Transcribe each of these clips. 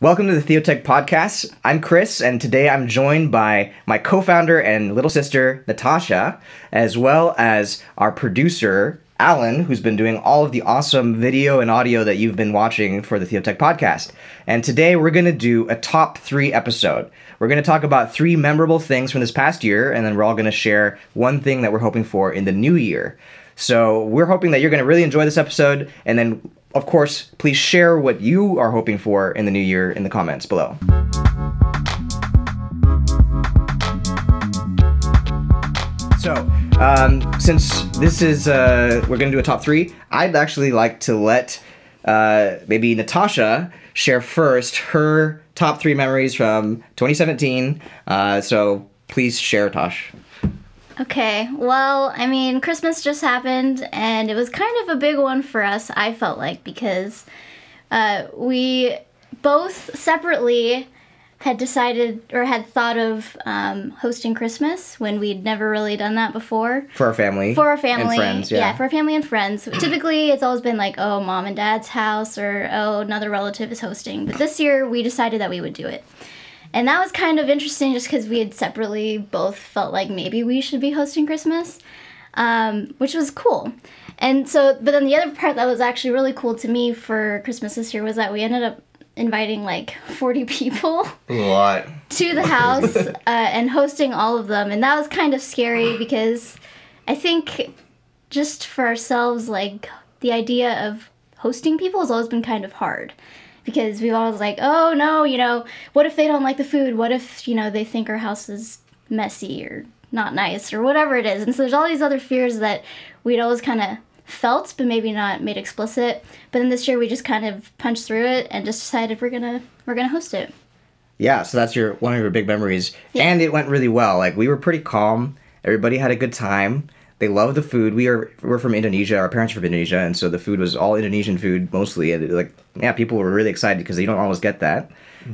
Welcome to the Theotech Podcast. I'm Chris, and today I'm joined by my co founder and little sister, Natasha, as well as our producer, Allen, who's been doing all of the awesome video and audio that you've been watching for the Theotech Podcast. And today we're going to do a top three episode. We're going to talk about three memorable things from this past year, and then we're all going to share one thing that we're hoping for in the new year. So we're hoping that you're going to really enjoy this episode, and then of course, please share what you are hoping for in the new year in the comments below. So, um, since this is, uh, we're to do a top three, I'd actually like to let uh, maybe Natasha share first her top three memories from 2017. Uh, so, please share, Tosh. Okay, well, I mean, Christmas just happened, and it was kind of a big one for us, I felt like, because uh, we both separately had decided or had thought of um, hosting Christmas when we'd never really done that before. For our family. For our family. And friends, yeah. for our family and friends. Typically, it's always been like, oh, mom and dad's house, or oh, another relative is hosting. But this year, we decided that we would do it. And that was kind of interesting just because we had separately both felt like maybe we should be hosting Christmas, um, which was cool. And so, but then the other part that was actually really cool to me for Christmas this year was that we ended up inviting like 40 people A lot. to the house uh, and hosting all of them. And that was kind of scary because I think just for ourselves, like the idea of hosting people has always been kind of hard because we've always like, oh no, you know, what if they don't like the food? What if, you know, they think our house is messy or not nice or whatever it is. And so there's all these other fears that we'd always kind of felt but maybe not made explicit. But then this year we just kind of punched through it and just decided we're going to we're going to host it. Yeah, so that's your one of your big memories. Yeah. And it went really well. Like we were pretty calm. Everybody had a good time. They love the food. We are we're from Indonesia. Our parents are from Indonesia, and so the food was all Indonesian food mostly. And like, yeah, people were really excited because you don't always get that.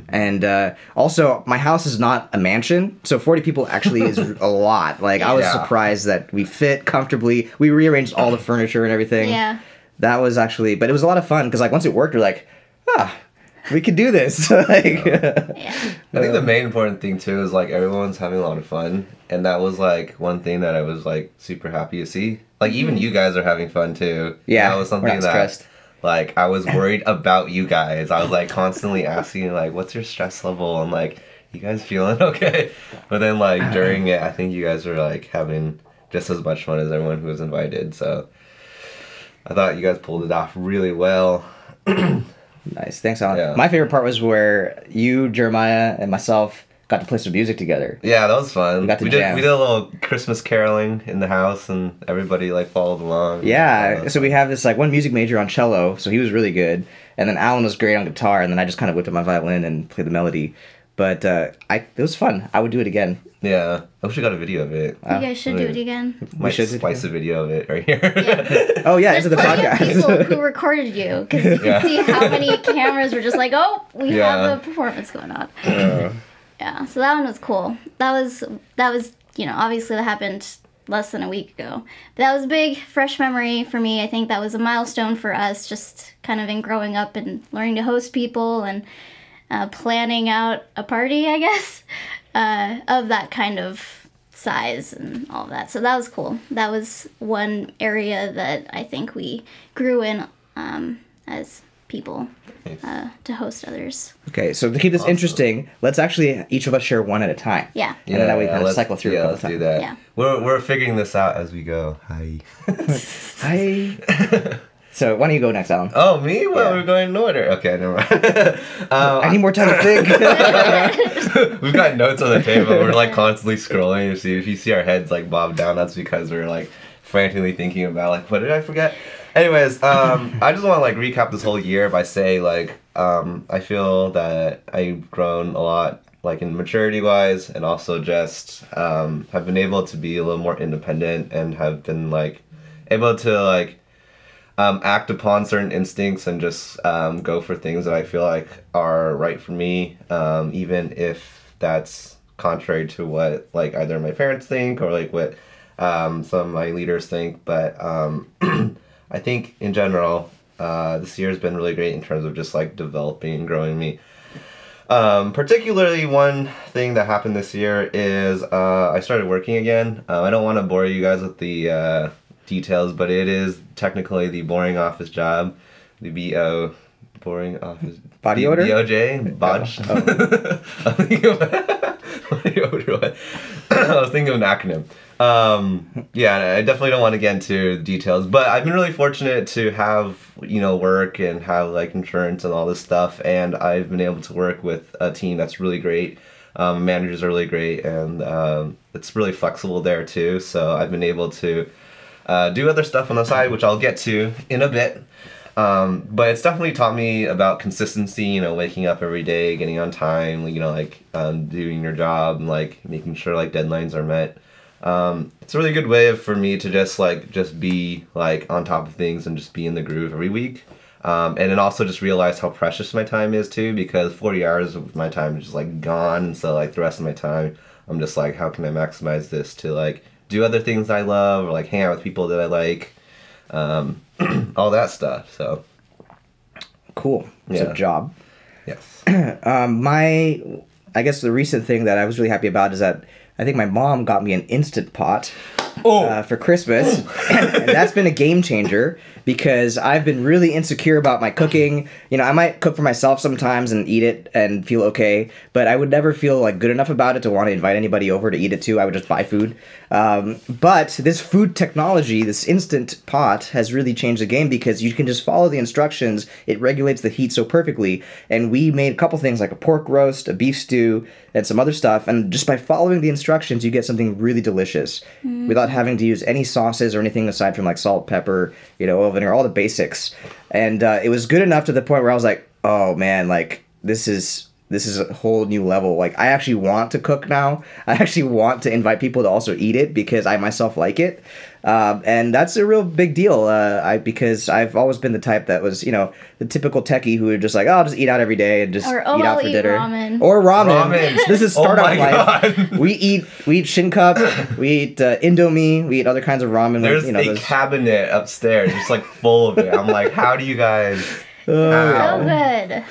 And uh, also, my house is not a mansion, so forty people actually is a lot. Like, I was Yeah. surprised that we fit comfortably. We rearranged all the furniture and everything. Yeah. That was actually, but it was a lot of fun because like once it worked, we're like, ah, we could do this. like, Yeah. I think the um, main important thing too is like everyone's having a lot of fun, and that was like one thing that I was like super happy to see. Like even mm-hmm. you guys are having fun too. Yeah, that was we're something not that stressed. like I was worried about you guys. I was like constantly asking like, "What's your stress level?" and like, "You guys feeling okay?" But then like uh-huh. during it, I think you guys were like having just as much fun as everyone who was invited. So I thought you guys pulled it off really well. Nice. Thanks, Allen. Yeah. My favorite part was where you, Jeremiah, and myself got to play some music together. Yeah, that was fun. We got to we did we did a little Christmas caroling in the house, and everybody like followed along. Yeah. Uh, So we have this like one music major on cello, so he was really good, and then Allen was great on guitar, and then I just kind of whipped up my violin and played the melody. But uh, I it was fun. I would do it again. Yeah. I wish we got a video of it. you guys should do it again. Might should do it splice a video of it right here. Yeah. Oh yeah, There's into the plenty of people podcast. who recorded you because you can Yeah. see how many cameras were just like, oh, we Yeah. have a performance going on. Uh, Yeah, so that one was cool. That was that was you know obviously that happened less than a week ago. But that was a big fresh memory for me. I think that was a milestone for us, just kind of in growing up and learning to host people and uh, planning out a party, I guess, uh, of that kind of size and all of that. So that was cool. That was one area that I think we grew in um, as people uh, to host others. okay, so to keep this interesting, let's actually each of us share one at a time. Yeah. And then that way we kind of cycle through Yeah, couple let's do that. Yeah. We're we're figuring this out as we go. Hi. Hi. so why don't you go next, Allen? oh, me? Well, Yeah. we're going in order. Okay, never mind. um, I need more time to think. We've got notes on the table. We're like constantly scrolling to see if you see our heads like bob down. That's because we're like frantically thinking about like what did I forget. Anyways, um, I just want to like recap this whole year by saying like um, I feel that I've grown a lot like in maturity wise and also just um, have been able to be a little more independent and have been like able to like um, act upon certain instincts and just um, go for things that I feel like are right for me, um, even if that's contrary to what like either my parents think or like what um, some of my leaders think. But um, I think in general, uh, this year has been really great in terms of just like developing and growing me. Um, particularly, one thing that happened this year is uh, I started working again. Uh, I don't want to bore you guys with the uh, details, but it is technically the boring office job, the BO, boring office Body B- odor? BOJ, bodge. Body odor. I was thinking of an acronym. Um, yeah, I definitely don't want to get into the details, but I've been really fortunate to have you know work and have like insurance and all this stuff, and I've been able to work with a team that's really great. Um, managers are really great, and um, it's really flexible there too. So I've been able to uh, do other stuff on the side, which I'll get to in a bit. Um, but it's definitely taught me about consistency, you know, waking up every day, getting on time, you know, like um, doing your job and like making sure like deadlines are met. Um, it's a really good way for me to just like just be like on top of things and just be in the groove every week. Um, and then also just realize how precious my time is too, because 40 hours of my time is just like gone. And so like the rest of my time, I'm just like, how can I maximize this to like do other things I love or like hang out with people that I like, um, all that stuff. So Cool. It's Yeah. a job. yes. Um, my, I guess the recent thing that I was really happy about is that I think my mom got me an instant pot Oh, uh, for Christmas, and that's been a game changer because I've been really insecure about my cooking. You know, I might cook for myself sometimes and eat it and feel okay, but I would never feel like good enough about it to want to invite anybody over to eat it too. I would just buy food. Um, but this food technology, this instant pot, has really changed the game because you can just follow the instructions. It regulates the heat so perfectly, and we made a couple things like a pork roast, a beef stew, and some other stuff. And just by following the instructions, you get something really delicious without having to use any sauces or anything aside from like salt, pepper, you know, oil, vinegar, all the basics. And uh, it was good enough to the point where I was like, oh man, like this is this is a whole new level. Like I actually want to cook now. I actually want to invite people to also eat it because I myself like it, um, and that's a real big deal. Uh, I because I've always been the type that was you know the typical techie who would just like oh I'll just eat out every day and just Or, oh, eat out I'll for eat dinner ramen. or ramen. Ramen. This is Oh startup my life. God. We eat we eat shin cup, we eat uh, Indomie, we eat other kinds of ramen. There's you know, a those- cabinet upstairs, just like full of it. I'm like, how do you guys? Oh, Ow. So good.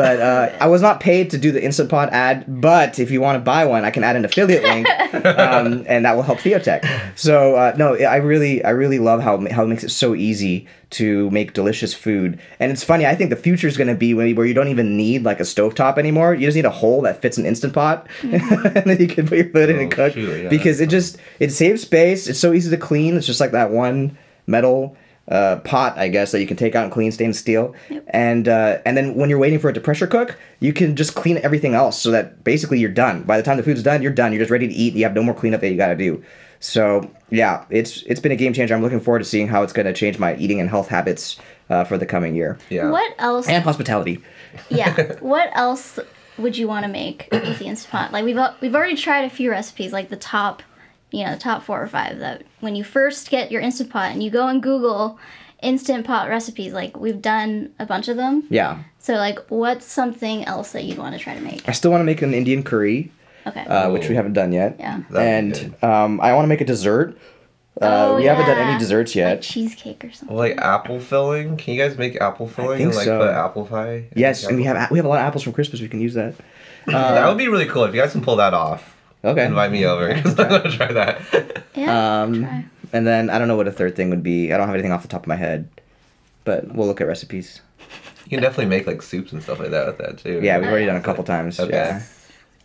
But uh, I was not paid to do the Instant Pot ad. But if you want to buy one, I can add an affiliate link, um, and that will help Theotech. So uh, no, I really, I really love how how it makes it so easy to make delicious food. And it's funny. I think the future is going to be where you don't even need like a stovetop anymore. You just need a hole that fits an Instant Pot, and then you can put your food in and Oh, cook. shoot, yeah, because it that's just it saves space. It's so easy to clean. It's just like that one metal uh, pot, I guess, that you can take out and clean stainless steel. And uh, and then when you're waiting for it to pressure cook, you can just clean everything else so that basically you're done. By the time the food's done, you're done. You're just ready to eat. You have no more cleanup that you got to do. So yeah, it's it's been a game changer. I'm looking forward to seeing how it's going to change my eating and health habits uh, for the coming year Yeah. What else? and hospitality. yeah. What else would you want to make with the Instant Pot? Like we've we've already tried a few recipes, like the top, you know, top four or five. That when you first get your Instant Pot and you go and Google Instant Pot recipes, like we've done a bunch of them. Yeah, So like, what's something else that you'd want to try to make? I still want to make an Indian curry, Okay. uh, which we haven't done yet. yeah. That'd and um, I want to make a dessert. Uh, Oh, we haven't done any desserts Like yet. cheesecake or something. Like apple filling. Can you guys make apple filling I think and like so. put apple pie? yes, the and we apple- have we have a lot of apples from Christmas. We can use that. that would be really cool if you guys can pull that off. Okay. Invite me over because I'm gonna try that. Yeah. Um, try. and then I don't know what a third thing would be. I don't have anything off the top of my head, but we'll look at recipes. You can definitely make like soups and stuff like that with that too. Yeah, we've already done a couple times. Okay. Yeah.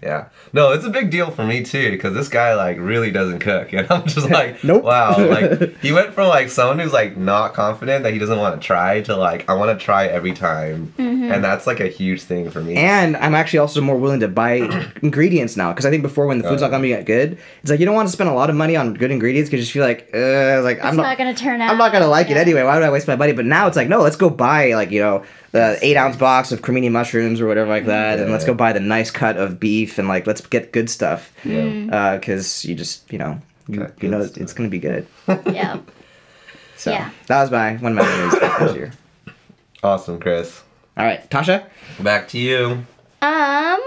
Yeah. No, it's a big deal for me too because this guy like really doesn't cook, and I'm just like, Nope. wow. Like he went from like someone who's like not confident that he doesn't want to try to like I want to try every time, and that's like a huge thing for me. And I'm actually also more willing to buy ingredients now because I think before when the food's Oh. not gonna be good, it's like you don't want to spend a lot of money on good ingredients because you just feel like, uh, like It's I'm not, not, gonna turn out. I'm not gonna like it anyway. Why would I waste my money? But now it's like, no, let's go buy like you know the eight ounce box of cremini mushrooms or whatever like that, and let's go buy the nice cut of beef and like let's get good stuff yeah. because you just you know you, you know stuff. it's gonna be good. Yeah. So Yeah. that was my one of my memories this year. Awesome, Chris. All right, Tasha. Back to you. Um,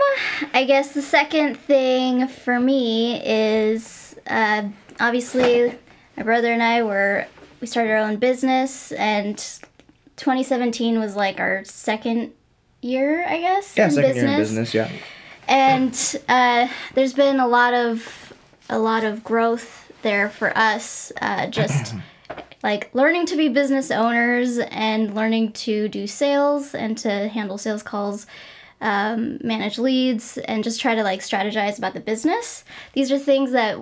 I guess the second thing for me is uh, obviously my brother and I were we started our own business, and 2017 was like our second year, I guess. Yeah, second year in business. Yeah. and uh, there's been a lot of a lot of growth there for us uh, just like learning to be business owners and learning to do sales and to handle sales calls um, manage leads and just try to like strategize about the business these are things that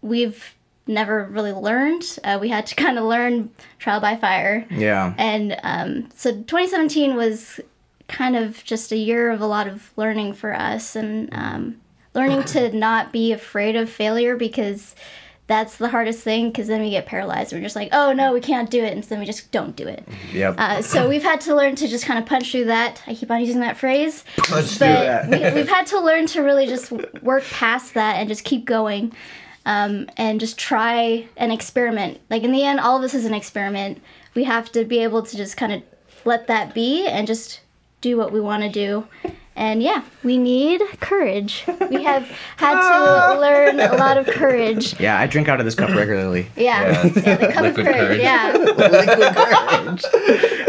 we've never really learned uh, we had to kind of learn trial by fire Yeah. and um, so 2017 was kind of just a year of a lot of learning for us and um, learning to not be afraid of failure because that's the hardest thing because then we get paralyzed. We're just like, oh no, we can't do it. And so then we just don't do it. Yep. Uh, so we've had to learn to just kind of punch through that. I keep on using that phrase. Punch through But we, we've had to learn to really just work past that and just keep going um, and just try and experiment. Like in the end, all of this is an experiment. We have to be able to just kind of let that be and just do what we want to do. And yeah, we need courage. We have had to learn a lot of courage. yeah, I drink out of this cup regularly. Yeah, Yeah. yeah, the cup of Liquid courage. courage. Yeah, liquid courage.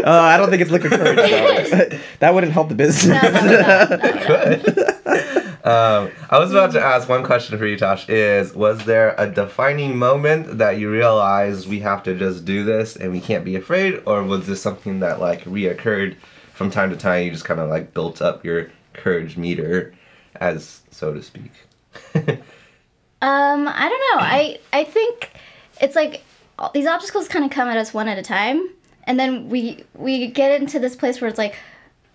Uh, I don't think it's liquid courage though. that wouldn't help the business. no, no, no, no, no. Um, I was about to ask one question for you, Tosh. Is was there a defining moment that you realized we have to just do this and we can't be afraid, or was this something that like reoccurred from time to time? You just kind of like built up your courage meter, as so to speak. Um, I don't know. I I think it's like these obstacles kind of come at us one at a time, and then we we get into this place where it's like,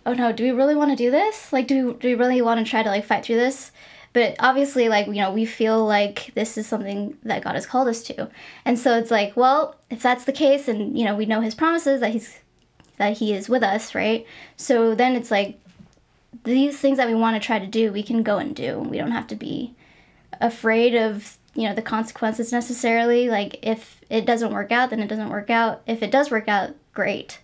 oh no, do we really want to do this? Like, do we, do we really want to try to like fight through this? But obviously, like you know, we feel like this is something that God has called us to, and so it's like, well, if that's the case, and you know, we know His promises that He's that He is with us, right? So then it's like these things that we want to try to do, we can go and do. We don't have to be afraid of you know the consequences necessarily like if it doesn't work out then it doesn't work out if it does work out great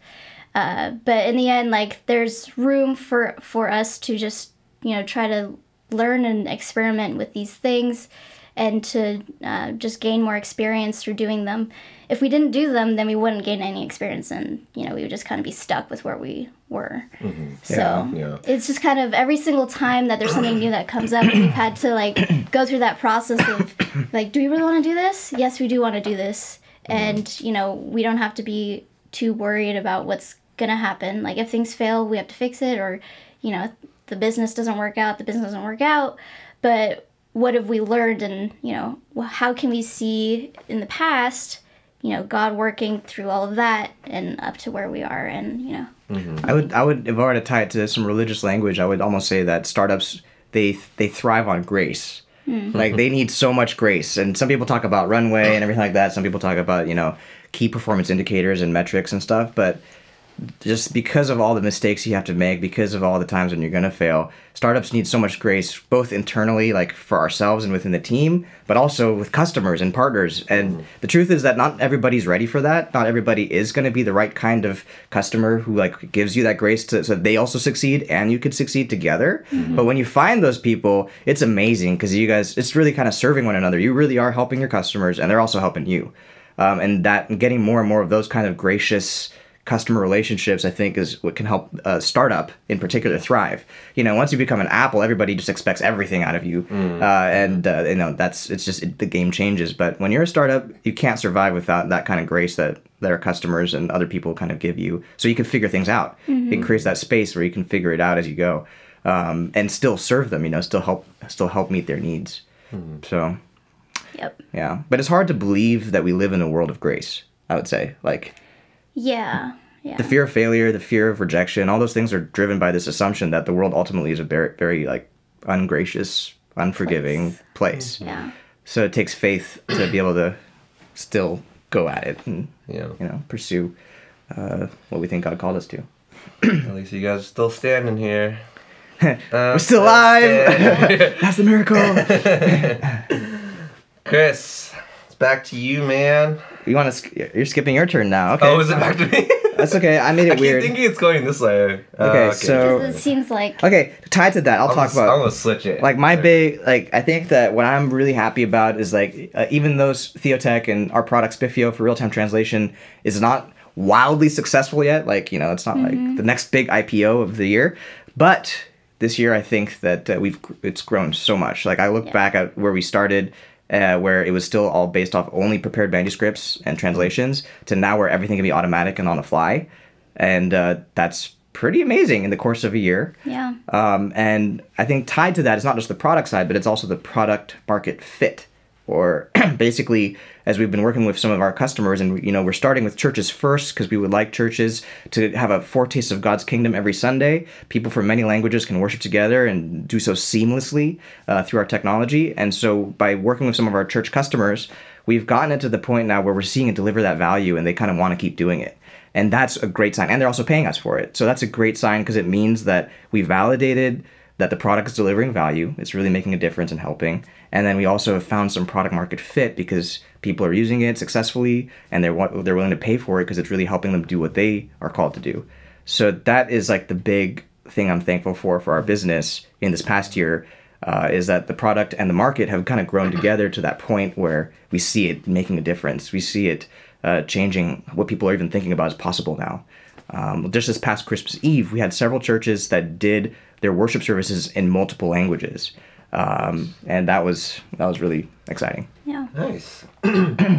uh, but in the end like there's room for for us to just you know try to learn and experiment with these things and to uh, just gain more experience through doing them. If we didn't do them then we wouldn't gain any experience and you know we would just kind of be stuck with where we were. So Yeah, yeah. it's just kind of every single time that there's something new that comes up we've had to like go through that process of like do we really want to do this? Yes we do want to do this. And you know we don't have to be too worried about what's gonna happen. Like if things fail we have to fix it or you know the business doesn't work out the business doesn't work out. But what have we learned? And you know how can we see in the past you know god working through all of that and up to where we are and you know? Mm-hmm. I would, I would, if I were to tie it to some religious language, I would almost say that startups they they thrive on grace. Mm-hmm. Like they need so much grace, and some people talk about runway and everything like that. Some people talk about you know key performance indicators and metrics and stuff, but just because of all the mistakes you have to make, because of all the times when you're gonna fail, startups need so much grace, both internally, like for ourselves and within the team, but also with customers and partners. And the truth is that not everybody's ready for that. Not everybody is gonna be the right kind of customer who like gives you that grace to so they also succeed and you could succeed together. But when you find those people, it's amazing because you guys, it's really kind of serving one another. You really are helping your customers, and they're also helping you. Um, and that and getting more and more of those kind of gracious customer relationships, I think, is what can help a startup in particular thrive. You know, once you become an Apple, everybody just expects everything out of you, uh, and uh, you know that's it's just it, the game changes. But when you're a startup, you can't survive without that kind of grace that that our customers and other people kind of give you, so you can figure things out. It creates that space where you can figure it out as you go, um, and still serve them. You know, still help still help meet their needs. So yep yeah, but it's hard to believe that we live in a world of grace. I would say, like yeah yeah the fear of failure, the fear of rejection, all those things are driven by this assumption that the world ultimately is a very, very like ungracious, unforgiving place. yeah So it takes faith to be able to still go at it and Yeah. you know pursue uh, what we think God called us to. At least you guys are still standing here. We're still alive. That's the miracle. Chris, it's back to you, man. You want to? Sk- you're skipping your turn now. Okay. Oh, is it back to me? That's okay. I made it I keep weird. thinking it's going this way. Uh, Okay, so- it seems like Okay, tied to that, I'll I'll talk just- about I'm gonna switch it. like my big like i think that what i'm really happy about is like uh, even though theotech and our product spiffio for real-time translation is not wildly successful yet like you know it's not like the next big ipo of the year but this year I think that uh, we've it's grown so much. Like I look Yeah. back at where we started. Uh, where it was still all based off only prepared manuscripts and translations, to now where everything can be automatic and on the fly, and uh, that's pretty amazing in the course of a year. Yeah. Um, and I think tied to that is not just the product side, but it's also the product market fit. Or basically, as we've been working with some of our customers, and you know, we're starting with churches first because we would like churches to have a foretaste of God's kingdom every Sunday. People from many languages can worship together and do so seamlessly uh, through our technology. And so, by working with some of our church customers, we've gotten it to the point now where we're seeing it deliver that value, and they kind of want to keep doing it and that's a great sign and they're also paying us for it so that's a great sign because it means that we validated that the product is delivering value it's really making a difference and helping and then we also have found some product market fit because people are using it successfully and they're they're willing to pay for it because it's really helping them do what they are called to do so that is like the big thing i'm thankful for for our business in this past year uh, is that the product and the market have kind of grown together to that point where we see it making a difference. We see it uh, changing what people are even thinking about as possible now. Um, just this past Christmas Eve, we had several churches that did their worship services in multiple languages, um, and that was that was really exciting. Yeah. Nice.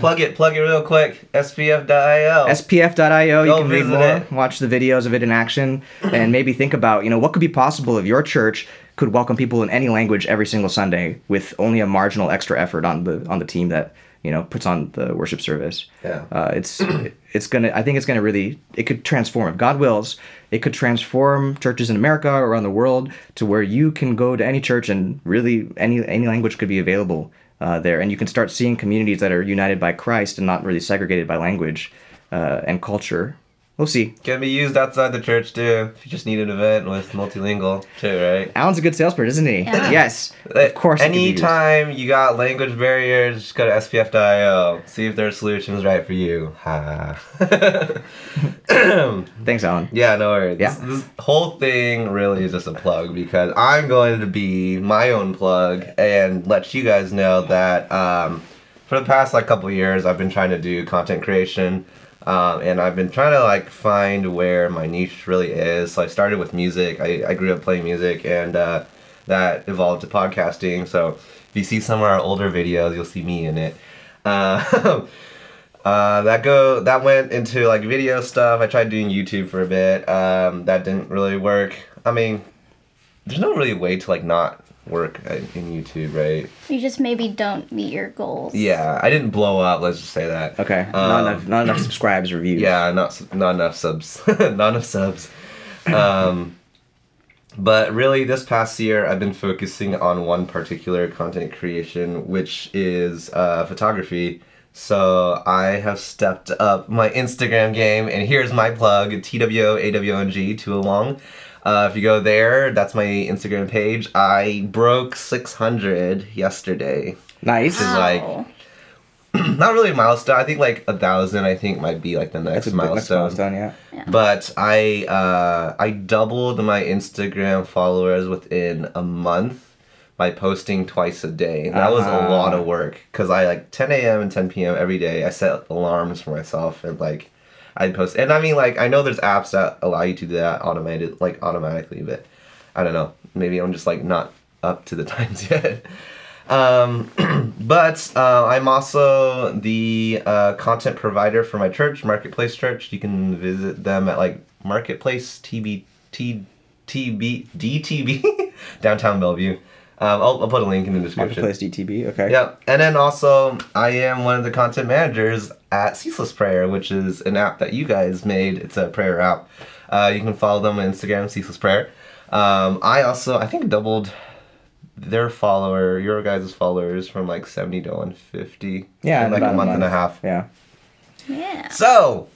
plug it, plug it real quick. SPF.io. SPF.io, you Go can read more, it. watch the videos of it in action, and maybe think about, you know, what could be possible if your church could welcome people in any language every single Sunday with only a marginal extra effort on the on the team that you know puts on the worship service. Yeah. uh, it's it's gonna. I think it's gonna really. It could transform if God wills. It could transform churches in America or around the world to where you can go to any church and really any any language could be available uh, there, and you can start seeing communities that are united by Christ and not really segregated by language uh, and culture. We'll see. Can be used outside the church too. If you just need an event with multilingual too, right? Allen's a good salesperson, isn't he? Yeah. Yes, of course. it could be used. Anytime you got language barriers, just go to SPF.io. See if their solution's right for you. Ha. Thanks, Allen. yeah, no worries. Yeah. This, this whole thing really is just a plug because I'm going to be my own plug and let you guys know that um, for the past like couple years I've been trying to do content creation. Um, and I've been trying to like find where my niche really is. So I started with music. I, I grew up playing music, and uh, that evolved to podcasting. So if you see some of our older videos, you'll see me in it. Uh, uh, that go that went into like video stuff. I tried doing YouTube for a bit. Um, that didn't really work. I mean, there's no really way to like not work in in YouTube, right? You just maybe don't meet your goals. Yeah, I didn't blow up. Let's just say that. Okay, not Um, enough, not enough subscribes, reviews. Yeah, not not enough subs, not enough subs. Um, but really, this past year, I've been focusing on one particular content creation, which is uh, photography. So I have stepped up my Instagram game, and here's my plug: twoawong two along. Uh, if you go there, that's my Instagram page. I broke 600 yesterday. nice. is like- Wow. Not really a milestone. I think like a thousand. I think might be like the next That's a big- next milestone. milestone. Yeah. But I uh, I doubled my Instagram followers within a month by posting twice a day. And that was a Uh-huh. lot of work because I like 10 a.m. and 10 p.m. every day. I set alarms for myself and like I'd post. And I mean like I know there's apps that allow you to do that automated like automatically, but I don't know. Maybe I'm just like not up to the times yet. Um, but uh, I'm also the uh, content provider for my church, Marketplace Church. You can visit them at like Marketplace TB T TB DTB downtown Bellevue. Um, I'll, I'll put a link in the description. Marketplace DTB. Okay. Yeah, and then also I am one of the content managers at Ceaseless Prayer, which is an app that you guys made. It's a prayer app. Uh, you can follow them on Instagram, Ceaseless Prayer. Um, I also I think doubled their follower, your guys' followers from like seventy to one fifty. Yeah. in like about a month, and a half. Yeah. Yeah. So,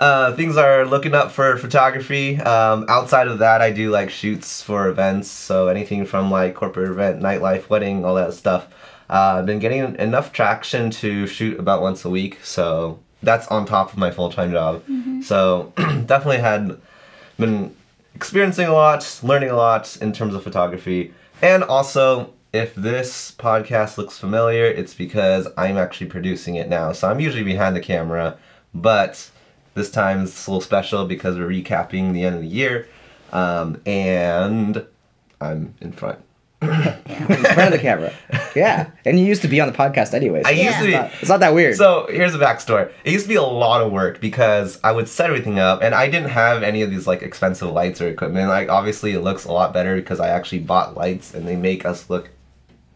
uh, things are looking up for photography. Um, outside of that, I do like shoots for events. So anything from like corporate event, nightlife, wedding, all that stuff. Uh, I've been getting enough traction to shoot about once a week. So that's on top of my full time job. So definitely had been experiencing a lot, learning a lot in terms of photography. And also, if this podcast looks familiar, it's because I'm actually producing it now. So I'm usually behind the camera, but this time it's a little special because we're recapping the end of the year. Um, and I'm in front. in front of the camera. Yeah, and you used to be on the podcast anyways. I used to be. It's not, it's not that weird. So here's the backstory. It used to be a lot of work because I would set everything up, and I didn't have any of these like expensive lights or equipment. Like obviously, it looks a lot better because I actually bought lights, and they make us look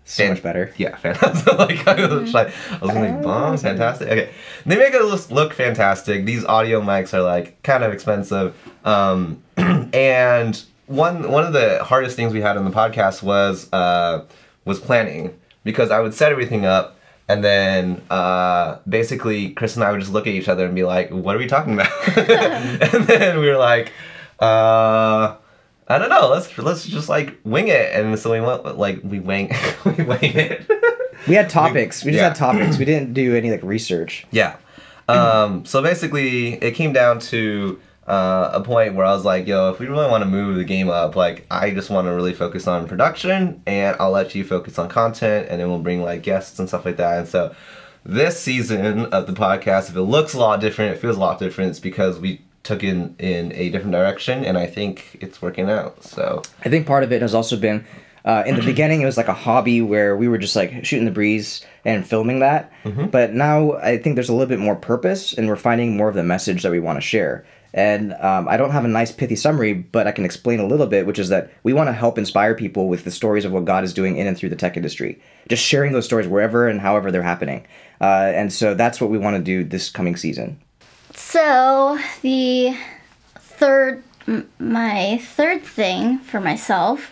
so much better. Yeah, fantastic. like I was like, I was like, bomb, fantastic. Okay, they make us look fantastic. These audio mics are like kind of expensive, um, and one one of the hardest things we had on the podcast was uh, was planning because I would set everything up. And then uh, basically, Chris and I would just look at each other and be like, "What are we talking about?" and then we were like, uh, I don't know. Let's let's just like wing it, and so we went like we wing we wing it. We had topics. We, just yeah. had topics. We didn't do any like research. yeah. Um. So basically, it came down to uh, a point where I was like, "Yo, if we really want to move the game up, like I just want to really focus on production, and I'll let you focus on content, and then we'll bring like guests and stuff like that." And so, this season of the podcast, if it looks a lot different, it feels a lot different. It's because we took in in a different direction, and I think it's working out. So I think part of it has also been uh, in the beginning it was like a hobby where we were just like shooting the breeze and filming that. But now I think there's a little bit more purpose, and we're finding more of the message that we want to share. And um, I don't have a nice pithy summary, but I can explain a little bit, which is that we want to help inspire people with the stories of what God is doing in and through the tech industry. Just sharing those stories wherever and however they're happening. Uh, and so that's what we want to do this coming season. So the third, my third thing for myself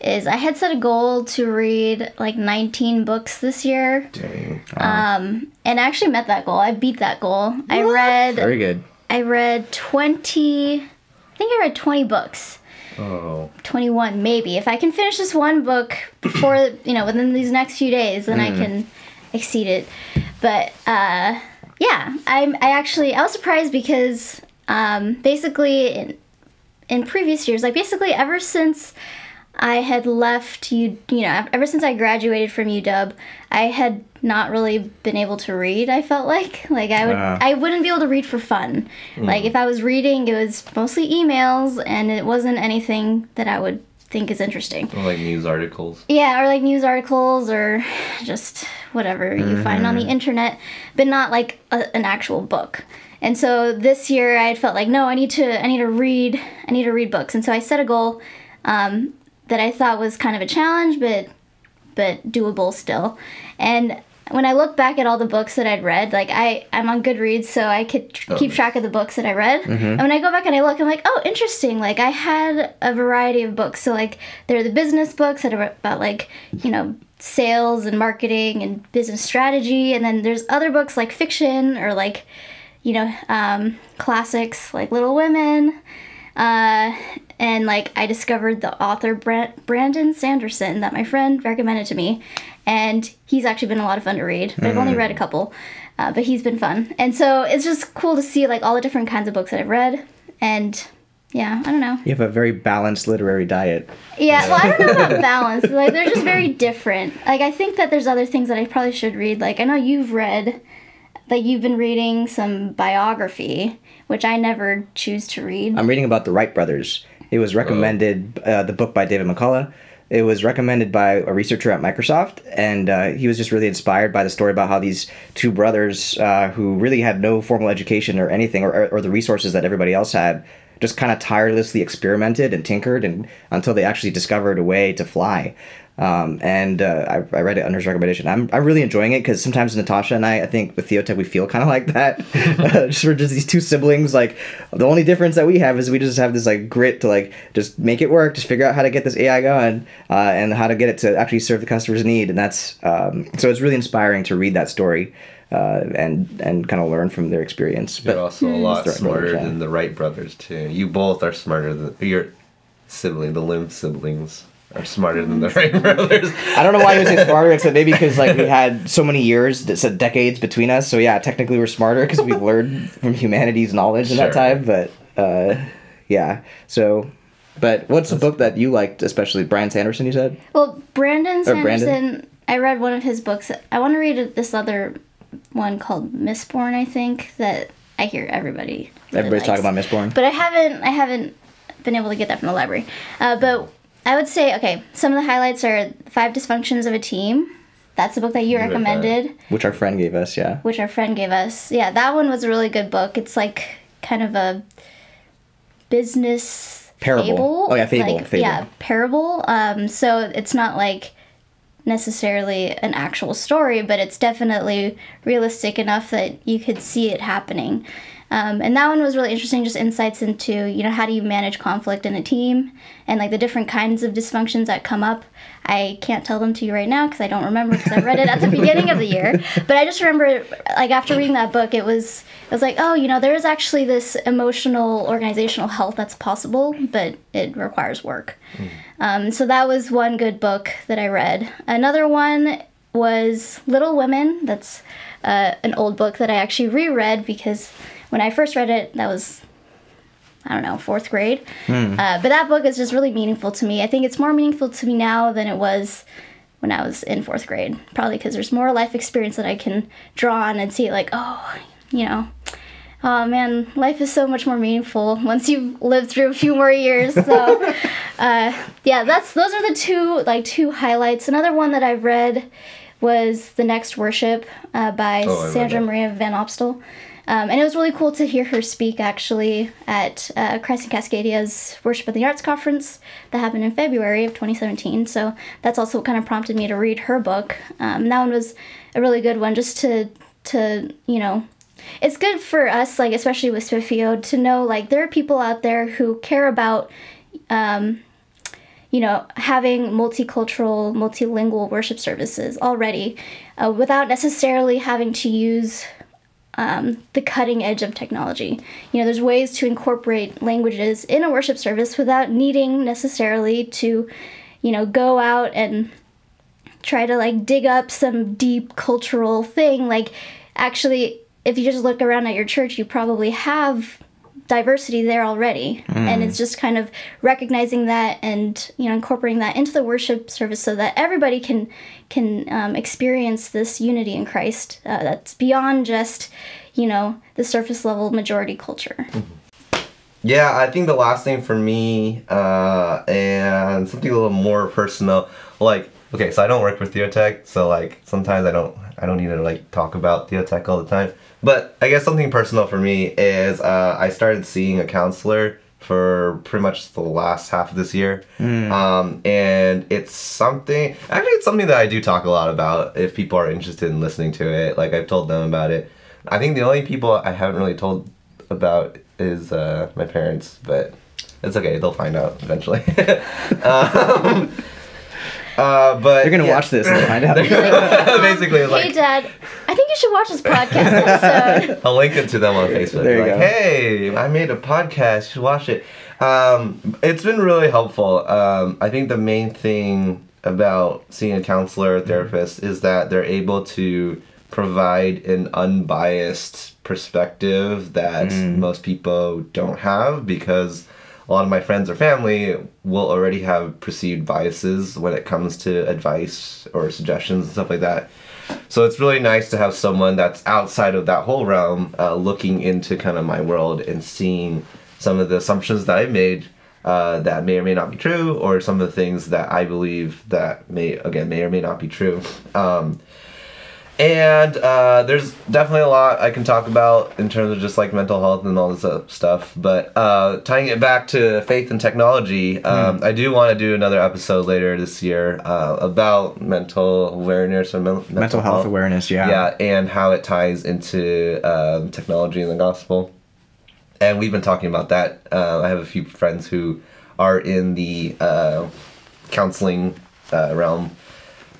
is I had set a goal to read like 19 books this year, dang. um, and I actually met that goal. I beat that goal. I read, Very good. I read 20. I think I read 20 books. Oh. 21 maybe if i can finish this one book before you know within these next few days then i can exceed it but uh yeah i'm i actually i was surprised because um basically in in previous years like basically ever since i had left you you know ever since i graduated from uw i had not really been able to read i felt like. Like i would Ah. i wouldn't be able to read for fun. Like if i was reading it was mostly emails and it wasn't anything that i would think is interesting Or, like news articles. yeah, or like news articles or just whatever you find on the internet, but not like a, an actual book. And so this year I felt like no, I need to I need to read I need to read books. And so I set a goal um, that I thought was kind of a challenge, but but doable still. And when I look back at all the books that I'd read, like I, I'm on Goodreads, so I could tr- keep track of the books that I read. And when I go back and I look, I'm like, oh, interesting. Like I had a variety of books. So like there are the business books that are about like you know sales and marketing and business strategy, and then there's other books like fiction or like you know um, classics like Little Women. Uh, and like I discovered the author Bra- Brandon Sanderson that my friend recommended to me, and he's actually been a lot of fun to read. But I've only read a couple, uh, but he's been fun, and so it's just cool to see like all the different kinds of books that I've read, and yeah, I don't know. You have a very balanced literary diet. Yeah, well, I don't know about balance. Like they're just very different. Like I think that there's other things that I probably should read. Like I know you've read, like you've been reading some biography, which I never choose to read. I'm reading about the Wright brothers. It was recommended, uh, the book by David McCullough. It was recommended by a researcher at Microsoft, and uh, he was just really inspired by the story about how these two brothers, uh, who really had no formal education or anything, or, or the resources that everybody else had, just kind of tirelessly experimented and tinkered, and until they actually discovered a way to fly. Um, and uh, I, I read it under his recommendation. I'm, I'm really enjoying it because sometimes Natasha and I, I think with Theotech, we feel kind of like that. uh, just we're just these two siblings. Like the only difference that we have is we just have this like grit to like just make it work, just figure out how to get this AI going, uh, and how to get it to actually serve the customer's need. And that's um, so it's really inspiring to read that story. Uh, and and kind of learn from their experience. You're But also a lot That's the Wright smarter brothers, yeah. than the Wright brothers too. You both are smarter than your sibling. The Lim siblings are smarter than the Wright brothers. I don't know why you would say smarter, except maybe because like we had so many years, that said decades between us. So yeah, technically we're smarter because we've learned from humanity's knowledge in that time. But uh, yeah, so. But what's the book that you liked, especially Brian Sanderson? You said. Well, Brandon Or Brandon? Sanderson, I read one of his books. I want to read this other one called Mistborn. I think that I hear everybody. really Everybody's talking likes. about Mistborn. But I haven't. I haven't been able to get that from the library. Uh, but I would say, okay, some of the highlights are Five Dysfunctions of a Team. That's the book that you recommended, Which our friend gave us, yeah. which our friend gave us. Yeah, that one was a really good book. It's like kind of a business Parable. fable. Oh, yeah, fable, Like, fable. Yeah, parable. Um, so it's not like necessarily an actual story, but it's definitely realistic enough that you could see it happening. Um, and that one was really interesting, just insights into, you know, how do you manage conflict in a team and like the different kinds of dysfunctions that come up. I can't tell them to you right now because I don't remember because I read it at the beginning of the year. But I just remember, like, after reading that book, it was, it was like, oh, you know, there is actually this emotional organizational health that's possible, but it requires work. Um, so that was one good book that I read. Another one was Little Women. That's uh, an old book that I actually reread because when I first read it, that was I don't know fourth grade. Uh, but that book is just really meaningful to me. I think it's more meaningful to me now than it was when I was in fourth grade. Probably because there's more life experience that I can draw on and see like, oh, you know. Oh man, life is so much more meaningful once you've lived through a few more years. So, uh, yeah, that's those are the two like two highlights. Another one that I read was The Next Worship uh, by Oh, Sandra. Maria Van Opstal. Um, and it was really cool to hear her speak actually at uh, Christ and Cascadia's Worship at the Arts Conference that happened in February of 2017. So that's also what kind of prompted me to read her book. Um, that one was a really good one just to, to you know, it's good for us, like especially with Spiffio, to know like there are people out there who care about um, you know, having multicultural, multilingual worship services already uh, without necessarily having to use um, the cutting edge of technology. You know, there's ways to incorporate languages in a worship service without needing necessarily to, you know, go out and try to like dig up some deep cultural thing. Like, actually, if you just look around at your church, you probably have diversity there already. And it's just kind of recognizing that and you know incorporating that into the worship service so that everybody can can um, experience this unity in christ uh, that's beyond just you know the surface level majority culture. Yeah, I think the last thing for me, uh, and something a little more personal, like okay, so I don't work for Theotech, so like sometimes I don't I don't need to like talk about Theotech all the time. But I guess something personal for me is uh, I started seeing a counselor for pretty much the last half of this year, um, and it's something actually it's something that I do talk a lot about if people are interested in listening to it. Like I've told them about it. I think the only people I haven't really told about is uh, my parents, but it's okay. They'll find out eventually. um, uh, but They're gonna yeah. watch this and find out. Basically, it's hey dad i think you should watch this podcast episode I'll link it to them on Facebook. There you like, go. hey, I made a podcast. You should watch it. Um, it's been really helpful. Um, I think the main thing about seeing a counselor or therapist is that they're able to provide an unbiased perspective that most people don't have because a lot of my friends or family will already have perceived biases when it comes to advice or suggestions and stuff like that. So it's really nice to have someone that's outside of that whole realm uh, looking into kind of my world and seeing some of the assumptions that I've made uh, that may or may not be true, or some of the things that I believe that may, again, may or may not be true. Um, and uh, there's definitely a lot I can talk about in terms of just like mental health and all this stuff. But uh, tying it back to faith and technology, um, I do want to do another episode later this year uh, about mental awareness or men- mental, Mental health awareness, yeah. Yeah, and how it ties into um, technology and the gospel. And we've been talking about that. Uh, I have a few friends who are in the uh, counseling uh, realm.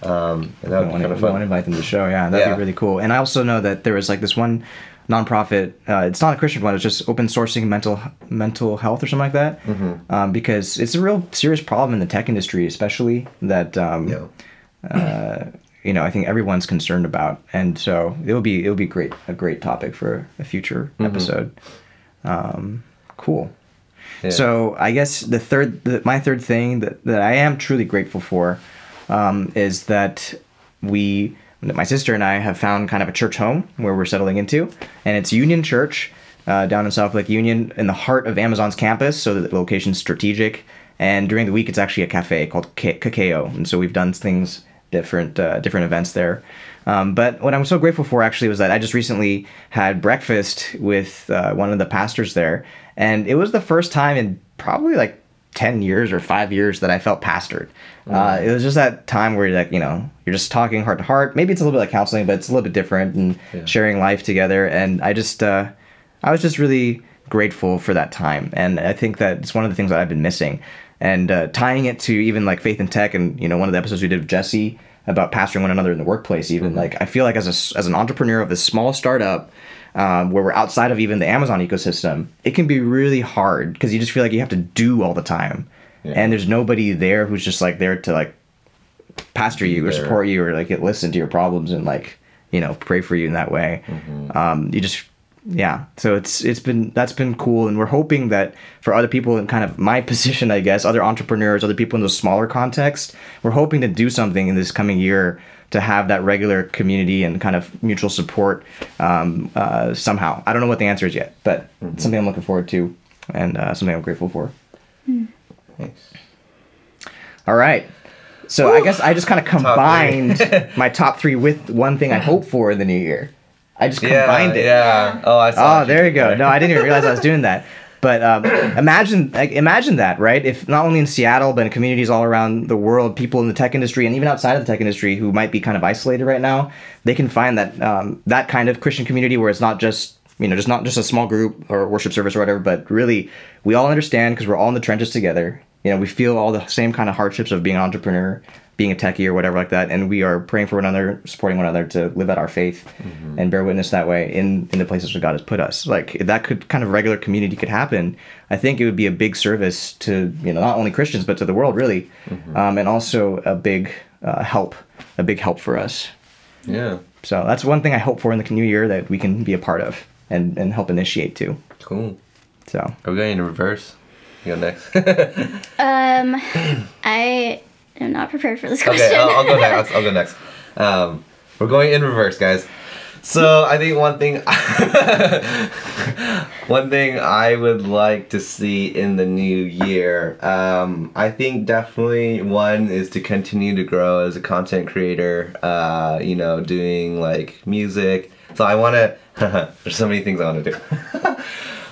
Um, and that I would be want kind of to invite them to the show. Yeah, that'd Yeah. be really cool. And I also know that there was like this one nonprofit. Uh, it's not a Christian one. It's just open sourcing mental mental health or something like that. Mm-hmm. Um, because it's a real serious problem in the tech industry, especially that um, Yeah. uh, you know I think everyone's concerned about. And so it will be it will be great a great topic for a future Mm-hmm. episode. Um, cool. Yeah. So I guess the third, the, my third thing that, that I am truly grateful for, um, is that we, my sister and I have found kind of a church home where we're settling into, and it's Union Church. uh, down in South Lake Union in the heart of Amazon's campus, so the location's strategic. And during the week, it's actually a cafe called Kakao, and so we've done things different uh, different events there. Um, but what I'm so grateful for actually was that I just recently had breakfast with uh, one of the pastors there, and it was the first time in probably like 10 years or five years that I felt pastored. Uh, it was just that time where like, you know, you're just talking heart to heart. Maybe it's a little bit like counseling, but it's a little bit different and Yeah. sharing life together. And I just, uh, I was just really grateful for that time. And I think that it's one of the things that I've been missing. And uh, tying it to even like faith and tech and, you know, one of the episodes we did with Jesse about pastoring one another in the workplace, even like I feel like as, a, as an entrepreneur of a small startup, um, where we're outside of even the Amazon ecosystem, it can be really hard because you just feel like you have to do all the time, Yeah. and there's nobody there who's just like there to like pastor you or support you or like listen to your problems and like you know pray for you in that way. Um, you just yeah. So it's it's been that's been cool, and we're hoping that for other people in kind of my position, I guess, other entrepreneurs, other people in the smaller context, we're hoping to do something in this coming year to have that regular community and kind of mutual support um, uh, somehow. I don't know what the answer is yet, but it's something I'm looking forward to and uh, something I'm grateful for. Nice. All right. So I guess I just kind of three. combined my top three with one thing I hope for in the new year. I just Yeah, combined it. yeah. Oh, I saw. Oh, there you go. No, I didn't even realize I was doing that. But um, imagine, like, imagine that, right? If not only in Seattle, but in communities all around the world, people in the tech industry and even outside of the tech industry who might be kind of isolated right now, they can find that um, that kind of Christian community where it's not just you know just not just a small group or worship service or whatever, but really we all understand because we're all in the trenches together. You know, we feel all the same kind of hardships of being an entrepreneur, being a techie or whatever like that, and we are praying for one another, supporting one another to live out our faith and bear witness that way in in the places where God has put us. Like if that could kind of regular community could happen, I think it would be a big service to you know not only Christians but to the world really, um, and also a big uh, help, a big help for us. Yeah. So that's one thing I hope for in the new year that we can be a part of and and help initiate too. Cool. So Are we going in reverse? You go next. Um, I am not prepared for this question. Okay, I'll, I'll go next. I'll, I'll go next. Um, we're going in reverse, guys. So I think one thing, one thing I would like to see in the new year, um, I think definitely one is to continue to grow as a content creator. Uh, you know, doing like music. So I want to. there's so many things I want to do.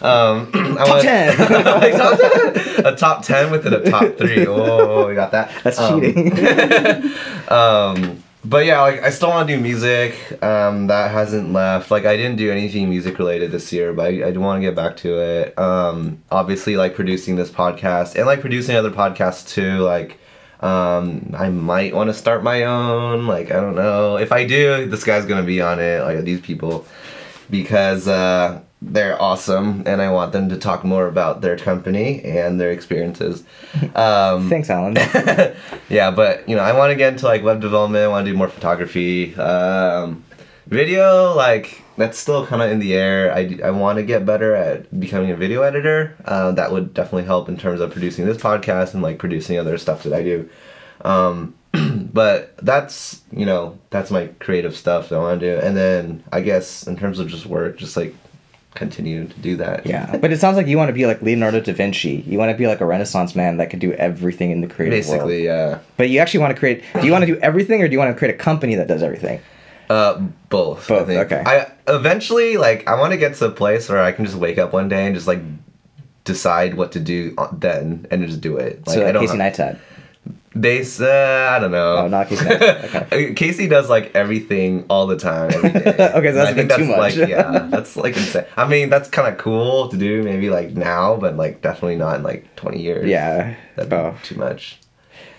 Um, I top wanna- ten. like top 10. a top 10 within a top 3 oh we got that That's Um, cheating. um but yeah like i still want to do music um that hasn't left like i didn't do anything music related this year but i, I do want to get back to it um obviously like producing this podcast and like producing other podcasts too like um i might want to start my own like i don't know if i do this guy's gonna be on it like these people because uh, they're awesome and I want them to talk more about their company and their experiences. Um, Thanks, Allen. yeah, but you know, I want to get into like web development. I want to do more photography. Um, video, like that's still kind of in the air. I, I want to get better at becoming a video editor. Uh, that would definitely help in terms of producing this podcast and like producing other stuff that I do. Um, but that's you know that's my creative stuff that I want to do, and then I guess in terms of just work, just like continue to do that. Yeah, but it sounds like you want to be like Leonardo da Vinci. You want to be like a Renaissance man that could do everything in the creative world. basically, yeah. But you actually want to create. Do you want to do everything, or do you want to create a company that does everything? Uh, both. I Both, think. okay. I eventually like I want to get to a place where I can just wake up one day and just like decide what to do on- then and just do it. Like so I don't Casey have- Neistat. Base. Uh, I don't know. Oh, not Casey Okay. Casey does like everything all the time. Every day. Okay, so that's And I a think bit too much. Like, yeah, that's like insane. I mean, that's kind of cool to do maybe like now, but like definitely not in like twenty years. Yeah. that'd be Oh, too much.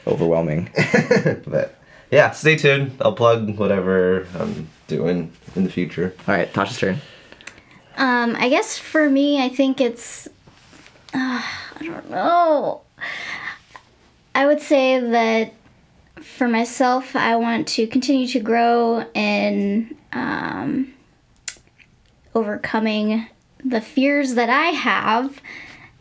overwhelming. but yeah, stay tuned. I'll plug whatever I'm doing in the future. All right, Tasha's turn. Um, I guess for me, I think it's. Uh, I don't know. I would say that for myself, I want to continue to grow in um, overcoming the fears that I have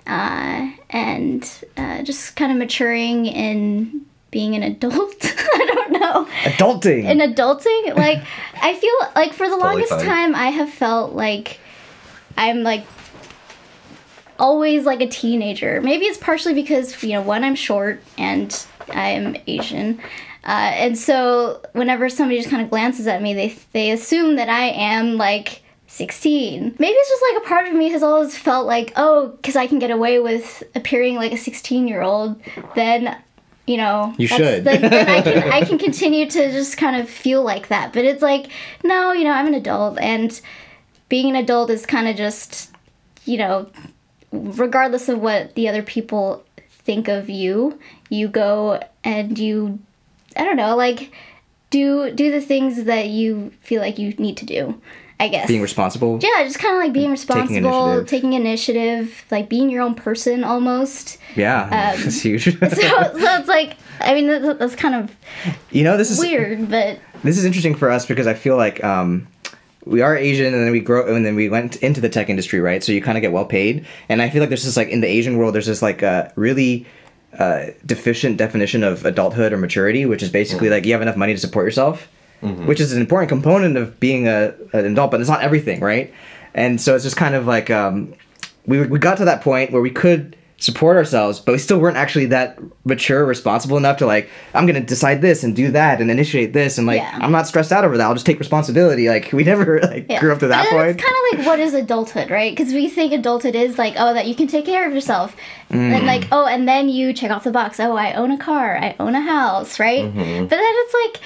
uh, and uh, just kind of maturing in being an adult. I don't know Adulting. in adulting like i feel like for the Totally longest fine. time i have felt like i'm like always like a teenager. Maybe it's partially because you know one I'm short and I'm Asian. Uh, and so whenever somebody just kind of glances at me, they they assume that I am like 16. Maybe it's just like a part of me has always felt like, oh, because I can get away with appearing like a 16 year old, then you know You should. then, then I can I can continue to just kind of feel like that. But it's like, no, you know, I'm an adult, and being an adult is kind of just, you know, regardless of what the other people think of you, you go and you, I don't know, like do do the things that you feel like you need to do. I guess Being responsible. yeah, just kind of like being responsible, initiative. taking initiative, like being your own person almost. Yeah, Um, that's huge. So, so it's like, I mean, that's, that's kind of you know, this is weird, but this is interesting for us because I feel like um, we are Asian and then we grow and then we went into the tech industry, right? So you kind of get well paid, and I feel like there's just like in the Asian world, there's this like a really uh, deficient definition of adulthood or maturity, which is basically like you have enough money to support yourself, which is an important component of being a an adult, but it's not everything, right? And so it's just kind of like um, we we got to that point where we could support ourselves, but we still weren't actually that mature, responsible enough to like, I'm gonna decide this and do that and initiate this and like Yeah. I'm not stressed out over that. I'll just take responsibility. Like we never like yeah. grew up to that point. It's kind of like what is adulthood, right? Because we think adulthood is like, oh, that you can take care of yourself, Mm. and like, oh, and then you check off the box. Oh, I own a car, I own a house, right? Mm-hmm. But then it's like,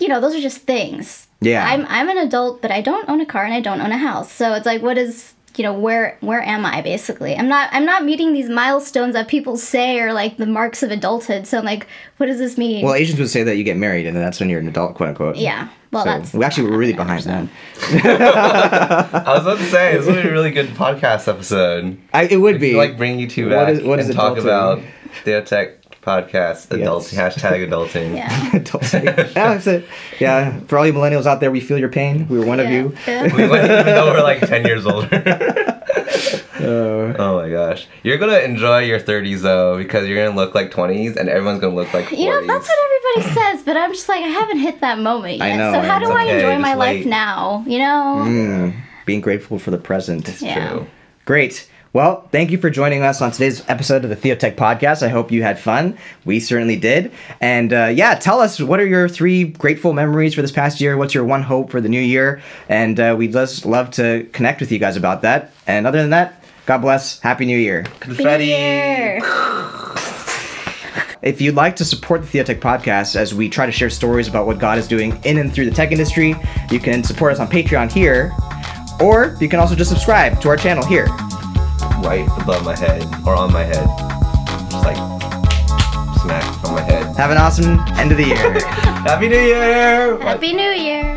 you know, those are just things. Yeah. I'm I'm an adult, but I don't own a car and I don't own a house. So it's like, what is you know where where am I basically? I'm not I'm not meeting these milestones that people say are like the marks of adulthood. So I'm like, what does this mean? well, Asians would say that you get married and then that's when you're an adult, quote unquote. yeah. Well, So that's we actually were really behind that. I was about to say this would be a really good podcast episode. I, it would be like bring you two What back is- what is and talk adulting? about Theotech podcast adult Yes. hashtag adulting. yeah. Adulting. yeah, that's it. yeah. For all you millennials out there, we feel your pain. We were one of you. Yeah. We went even though we're like ten years older. Uh, oh my gosh, you're gonna enjoy your 30s though because you're gonna look like 20s and everyone's gonna look like 40s. You know, that's what everybody says, but I'm just like, I haven't hit that moment yet. I know, so how do it's I enjoy just my life now? You know? mm, being grateful for the present. Yeah. True. Great. Well, thank you for joining us on today's episode of the Theotech podcast. I hope you had fun. We certainly did. And uh, yeah, tell us what are your three grateful memories for this past year? What's your one hope for the new year? And uh, we'd just love to connect with you guys about that. And other than that, God bless. Happy New Year. Confetti. Beer. If you'd like to support the Theotech podcast as we try to share stories about what God is doing in and through the tech industry, you can support us on Patreon here, or you can also just subscribe to our channel here. Right above my head or on my head, just like smack on my head. Have an awesome end of the year. Happy New Year! Happy New Year.